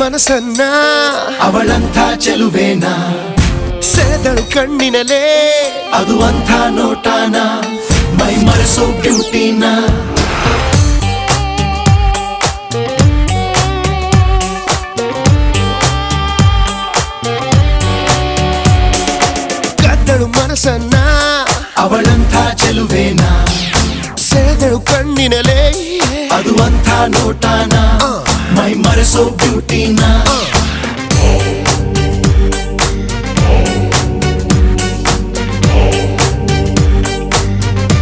ಮನಸ್ಸನ್ನ. ಅವಳಂಥ ಚೆಲುವೇನ? ಸೆಳೆದಳು ಕಣ್ಣಿನಲೇ ಅದು ಅಂಥ ನೋಟಾನ? ಮೈ ಮರೆಸೋ ಬ್ಯೂಟಿನ? ಕದ್ದಳು ಮನಸ್ಸನ್ನ. ಅವಳಂಥ ಚೆಲುವೇನ? ಸೆಳೆದಳು ಕಣ್ಣಿನಲೇ ಅದು ಅಂಥ ನೋಟಾನ? My mother so beauty now.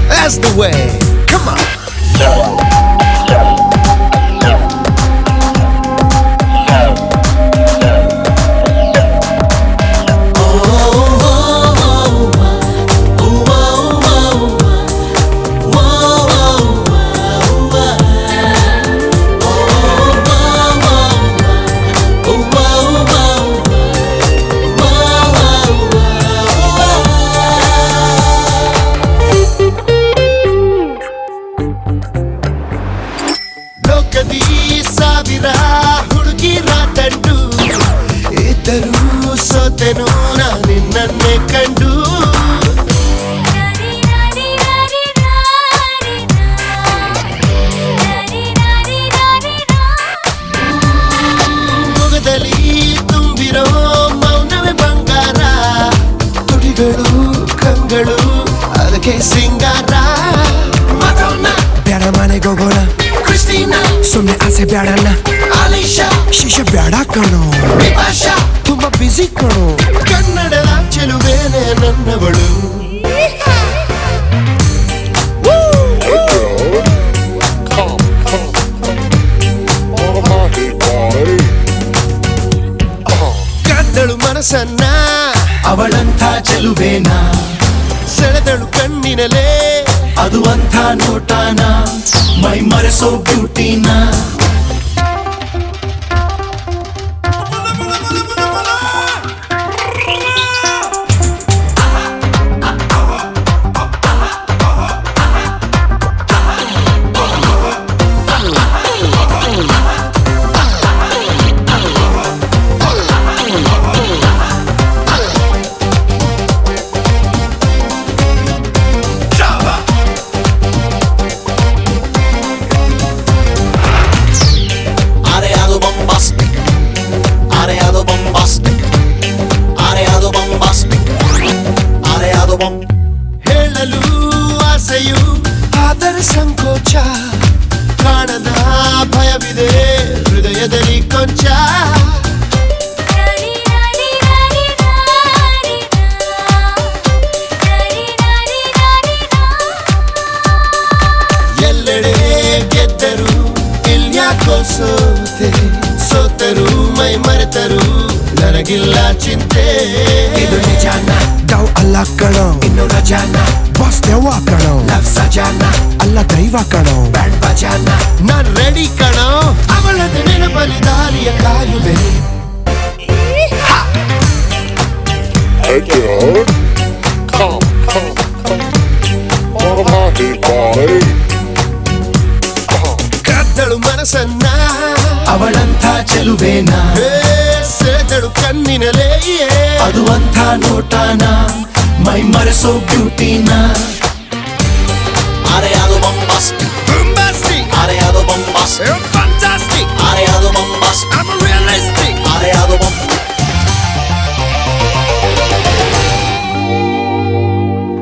That's the way. Come on. ಲೋಕದಿ ಸಾವಿರ ಹುಡುಗಿರ ತಂಡು ಇದ್ದರೂ ಸೋತೆನು ನಾ ನಿನ್ನನ್ನೇ ಕಂಡು ಮೊಗದಲ್ಲಿ ತುಂಬಿರೋ ಮೌನವೇ ಬಂಗಾರ ತುಟಿಗಳು ಆಸೆ ಬೇಡಣ್ಣ ಶಿಶೆ ಬೇಡ ಕಣೋ ತುಂಬಾ ಬ್ಯುಸಿ ಕಣು ಕನ್ನಡದ ಚೆಲುವೇನೆ ನನ್ನವಳು ಕದ್ದಳು ಮನಸ್ಸನ್ನ ಅವಳಂಥ ಚೆಲುವೇನ? ಸೆಳೆದಳು ಕಣ್ಣಿನಲೇ. ಅದು ಅಂಥ ನೋಟಾನ? ಮೈ ಮರೆಸೋ ಬ್ಯೂಟಿನ? Bom ಹೇಳಲು ಆಸೆಯು ಆದರೆ ಸಂಕೋಚ. ಕಾಣದ ಭಯವಿದೆ ಹೃದಯದಲ್ಲಿ ಕೊಂಚ. ಎಲ್ಲೆಡೆ ಗೆದ್ದರು ಇಲ್ಯಾಕೋ ಸೋತೆ ಸೋತರು ಮೈ ಮರೆತರು ನನಗಿಲ್ಲ ಚಿಂತೆ ಇದು ನಿಜಾನ ಡವ್ ಅಲ್ಲ ಕಣೋ ಇನ್ನು ರಜಾನ ಬಾಸ್ ದೆವ್ವ ಕಣೋ ಲವ್ ಸಜಾನ ಅಲ್ಲ ದೈವ ಕಣೋ ಬ್ಯಾಂಡ್ ಬಜಾನ ನಾನ್ ರೆಡಿ ಕಣೋ ಅವಳದ ನೆನಪಲ್ಲಿ ದಾರಿಯ ಕಾಯುವೆ Hey, dude. Come, come, come. What about it, boy? ಕದ್ದಳು ಮನಸ್ಸನ್ನ ಅವಳಂಥ ಚೆಲುವೇನಾ ಹೇ, ಸೆಳೆದಳು ಕಣ್ಣಿನಲೇ ಅದು ಅಂಥ ನೋಟಾನ ಮೈ ಮರೆಸೋ ಬ್ಯೂಟಿನ Areado bombastic Bombastic, Areado bombastic you're fantastic, Areado bombastic I'm realistic. Areado bom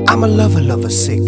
I'm a lover, lover sick.